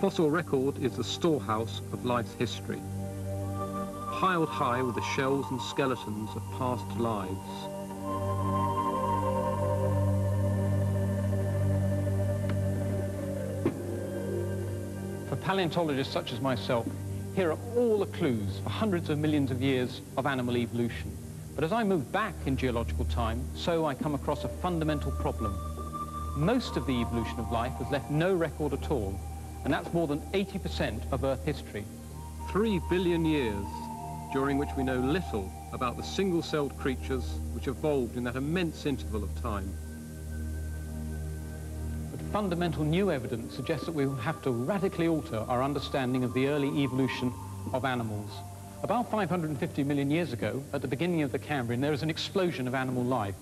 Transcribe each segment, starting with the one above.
Fossil record is the storehouse of life's history, piled high with the shells and skeletons of past lives. For paleontologists such as myself, here are all the clues for hundreds of millions of years of animal evolution. But as I move back in geological time, so I come across a fundamental problem. Most of the evolution of life has left no record at all, and that's more than 80% of Earth history. Three billion years during which we know little about the single-celled creatures which evolved in that immense interval of time. But fundamental new evidence suggests that we will have to radically alter our understanding of the early evolution of animals. About 550 million years ago, at the beginning of the Cambrian, there is an explosion of animal life.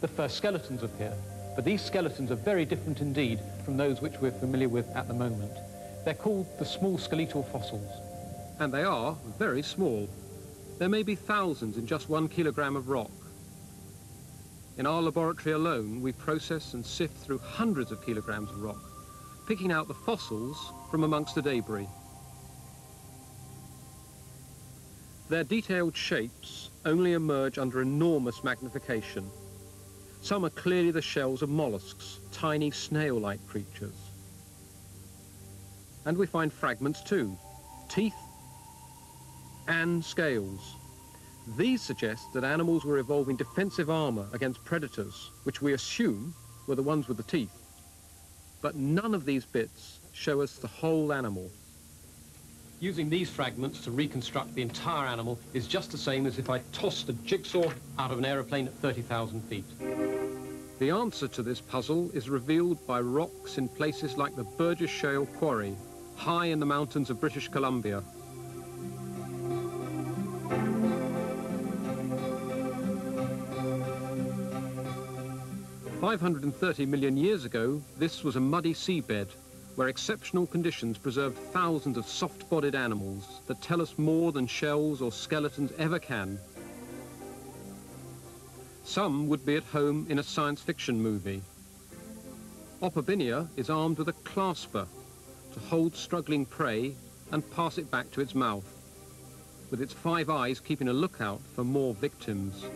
The first skeletons appear, but these skeletons are very different indeed from those which we're familiar with at the moment. They're called the small skeletal fossils. And they are very small. There may be thousands in just one kilogram of rock. In our laboratory alone, we process and sift through hundreds of kilograms of rock, picking out the fossils from amongst the debris. Their detailed shapes only emerge under enormous magnification some are clearly the shells of mollusks, tiny snail-like creatures. And we find fragments too, teeth and scales. These suggest that animals were evolving defensive armor against predators, which we assume were the ones with the teeth. But none of these bits show us the whole animal. Using these fragments to reconstruct the entire animal is just the same as if I tossed a jigsaw out of an aeroplane at 30,000 feet. The answer to this puzzle is revealed by rocks in places like the Burgess Shale Quarry, high in the mountains of British Columbia. Five hundred and thirty million years ago, this was a muddy seabed where exceptional conditions preserved thousands of soft-bodied animals that tell us more than shells or skeletons ever can some would be at home in a science fiction movie. Opabinia is armed with a clasper to hold struggling prey and pass it back to its mouth, with its five eyes keeping a lookout for more victims.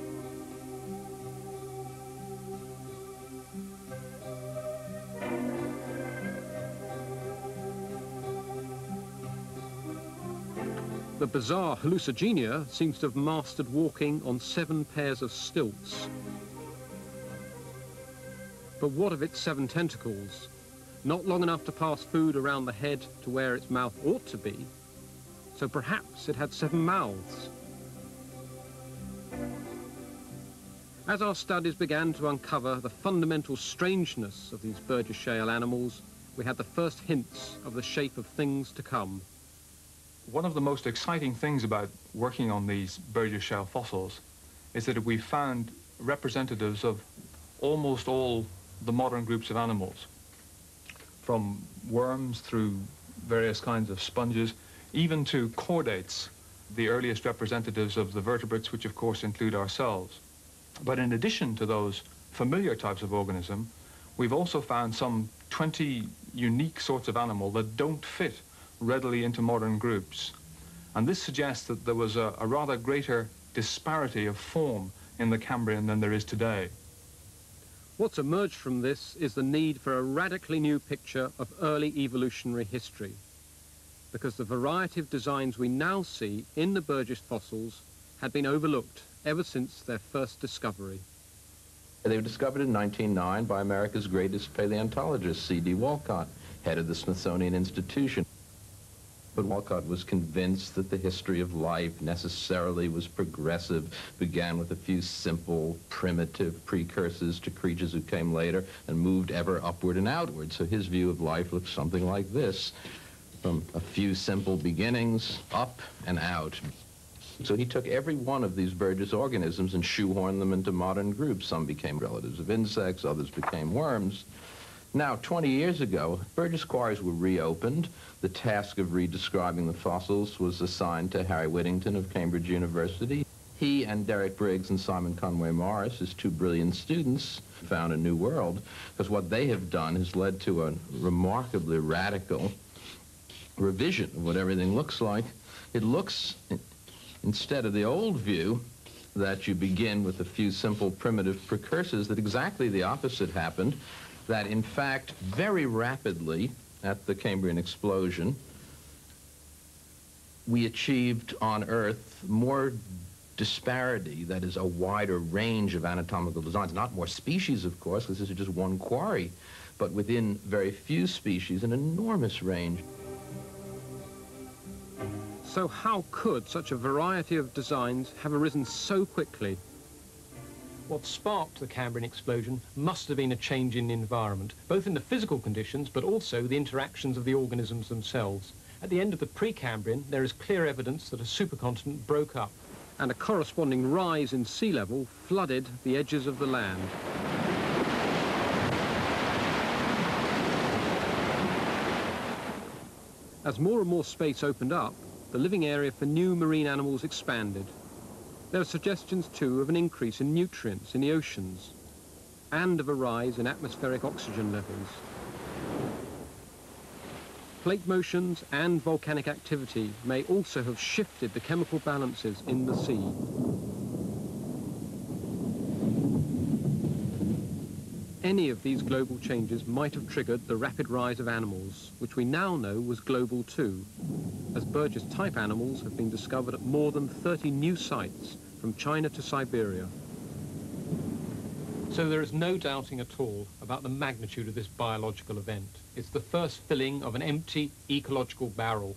The bizarre hallucigenia seems to have mastered walking on seven pairs of stilts. But what of its seven tentacles? Not long enough to pass food around the head to where its mouth ought to be, so perhaps it had seven mouths. As our studies began to uncover the fundamental strangeness of these Burgess Shale animals, we had the first hints of the shape of things to come. One of the most exciting things about working on these Burgess shale fossils is that we found representatives of almost all the modern groups of animals, from worms through various kinds of sponges, even to chordates, the earliest representatives of the vertebrates, which of course include ourselves. But in addition to those familiar types of organism, we've also found some 20 unique sorts of animal that don't fit readily into modern groups. And this suggests that there was a, a rather greater disparity of form in the Cambrian than there is today. What's emerged from this is the need for a radically new picture of early evolutionary history, because the variety of designs we now see in the Burgess fossils had been overlooked ever since their first discovery. They were discovered in 1909 by America's greatest paleontologist, C.D. Walcott, head of the Smithsonian Institution. But Walcott was convinced that the history of life necessarily was progressive, began with a few simple, primitive precursors to creatures who came later and moved ever upward and outward. So his view of life looks something like this, from a few simple beginnings, up and out. So he took every one of these Burgess organisms and shoehorned them into modern groups. Some became relatives of insects, others became worms. Now, 20 years ago, Burgess quarries were reopened. The task of redescribing the fossils was assigned to Harry Whittington of Cambridge University. He and Derek Briggs and Simon Conway Morris, his two brilliant students, found a new world because what they have done has led to a remarkably radical revision of what everything looks like. It looks, instead of the old view, that you begin with a few simple primitive precursors, that exactly the opposite happened that in fact very rapidly at the Cambrian explosion, we achieved on Earth more disparity, that is a wider range of anatomical designs, not more species, of course, because this is just one quarry, but within very few species, an enormous range. So how could such a variety of designs have arisen so quickly what sparked the Cambrian explosion must have been a change in the environment, both in the physical conditions but also the interactions of the organisms themselves. At the end of the Precambrian, there is clear evidence that a supercontinent broke up. And a corresponding rise in sea level flooded the edges of the land. As more and more space opened up, the living area for new marine animals expanded. There are suggestions, too, of an increase in nutrients in the oceans and of a rise in atmospheric oxygen levels. Plate motions and volcanic activity may also have shifted the chemical balances in the sea. Any of these global changes might have triggered the rapid rise of animals, which we now know was global too, as Burgess-type animals have been discovered at more than 30 new sites from China to Siberia. So there is no doubting at all about the magnitude of this biological event. It's the first filling of an empty ecological barrel.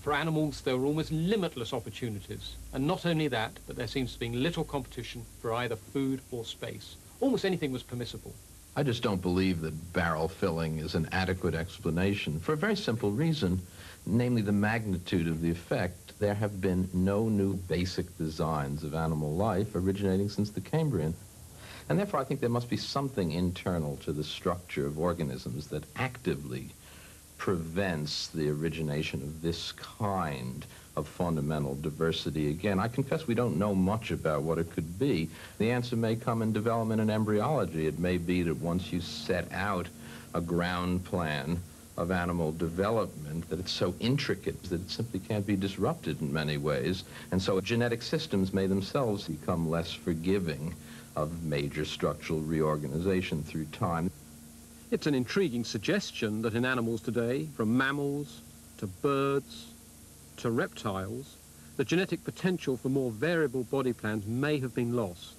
For animals, there were almost limitless opportunities. And not only that, but there seems to be little competition for either food or space. Almost anything was permissible. I just don't believe that barrel filling is an adequate explanation for a very simple reason, namely the magnitude of the effect. There have been no new basic designs of animal life originating since the Cambrian. And therefore, I think there must be something internal to the structure of organisms that actively prevents the origination of this kind of fundamental diversity. Again, I confess we don't know much about what it could be. The answer may come in development and embryology. It may be that once you set out a ground plan of animal development that it's so intricate that it simply can't be disrupted in many ways. And so genetic systems may themselves become less forgiving of major structural reorganization through time. It's an intriguing suggestion that in animals today, from mammals to birds to reptiles, the genetic potential for more variable body plans may have been lost.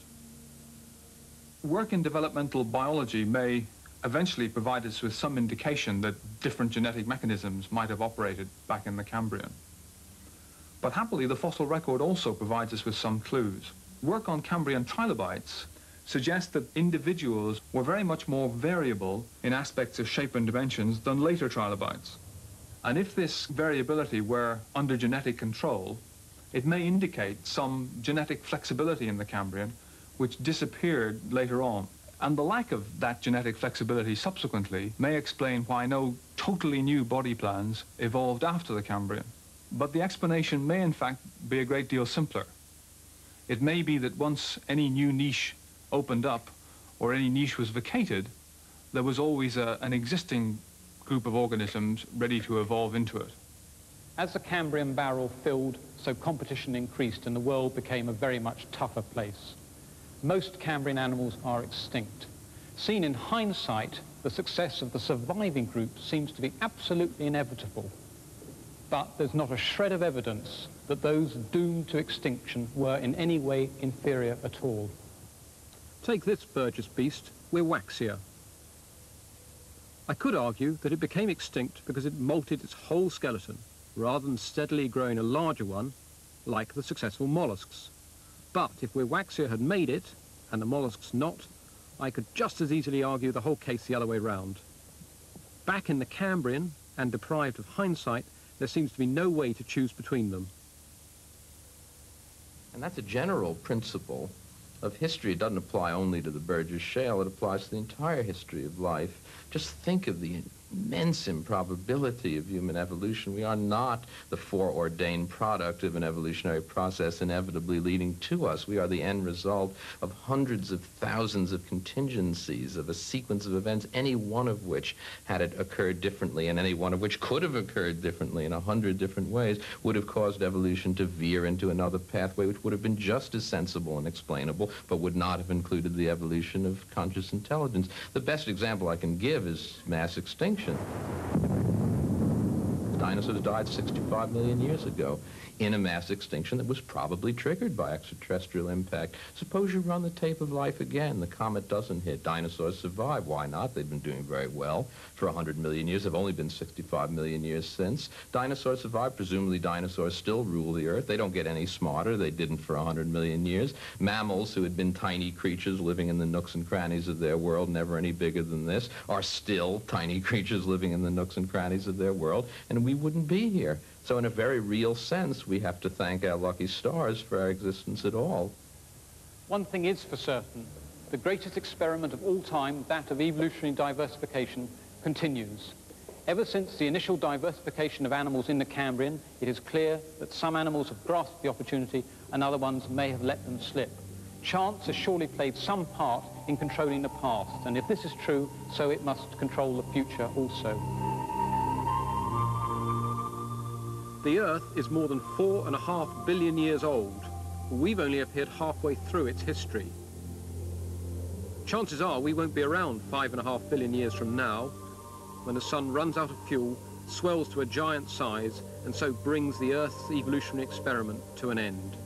Work in developmental biology may eventually provide us with some indication that different genetic mechanisms might have operated back in the Cambrian. But happily, the fossil record also provides us with some clues. Work on Cambrian trilobites suggests that individuals were very much more variable in aspects of shape and dimensions than later trilobites. And if this variability were under genetic control, it may indicate some genetic flexibility in the Cambrian which disappeared later on. And the lack of that genetic flexibility subsequently may explain why no totally new body plans evolved after the Cambrian. But the explanation may in fact be a great deal simpler. It may be that once any new niche opened up or any niche was vacated, there was always a, an existing group of organisms ready to evolve into it. As the Cambrian barrel filled, so competition increased and the world became a very much tougher place. Most Cambrian animals are extinct. Seen in hindsight, the success of the surviving group seems to be absolutely inevitable. But there's not a shred of evidence that those doomed to extinction were in any way inferior at all. Take this Burgess beast, Wiwaxia. I could argue that it became extinct because it molted its whole skeleton. rather than steadily growing a larger one, like the successful mollusks. But if Wiwaxia had made it, and the mollusks not, I could just as easily argue the whole case the other way round. Back in the Cambrian, and deprived of hindsight, there seems to be no way to choose between them. And that's a general principle of history. It doesn't apply only to the Burgess Shale. It applies to the entire history of life. Just think of the immense improbability of human evolution. We are not the foreordained product of an evolutionary process inevitably leading to us. We are the end result of hundreds of thousands of contingencies, of a sequence of events, any one of which, had it occurred differently, and any one of which could have occurred differently in a hundred different ways, would have caused evolution to veer into another pathway which would have been just as sensible and explainable, but would not have included the evolution of conscious intelligence. The best example I can give is mass extinction extinction. Dinosaurs died 65 million years ago in a mass extinction that was probably triggered by extraterrestrial impact. Suppose you run the tape of life again. The comet doesn't hit. Dinosaurs survive. Why not? They've been doing very well for 100 million years. They've only been 65 million years since. Dinosaurs survive. Presumably dinosaurs still rule the Earth. They don't get any smarter. They didn't for 100 million years. Mammals, who had been tiny creatures living in the nooks and crannies of their world, never any bigger than this, are still tiny creatures living in the nooks and crannies of their world, and we wouldn't be here. So in a very real sense, we have to thank our lucky stars for our existence at all. One thing is for certain, the greatest experiment of all time, that of evolutionary diversification, continues. Ever since the initial diversification of animals in the Cambrian, it is clear that some animals have grasped the opportunity and other ones may have let them slip. Chance has surely played some part in controlling the past, and if this is true, so it must control the future also. The Earth is more than four and a half billion years old. We've only appeared halfway through its history. Chances are we won't be around five and a half billion years from now, when the sun runs out of fuel, swells to a giant size, and so brings the Earth's evolutionary experiment to an end.